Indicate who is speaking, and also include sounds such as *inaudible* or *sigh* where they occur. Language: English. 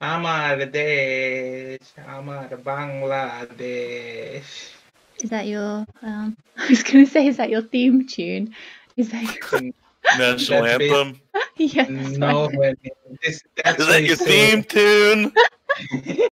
Speaker 1: Amar Desh, Amar Bangladesh.
Speaker 2: Is that your? Um, *laughs* I was going to say, is that your theme tune? Is that your?
Speaker 3: National anthem. *laughs*
Speaker 2: yes
Speaker 1: No, this, that's
Speaker 3: Is that your theme tune?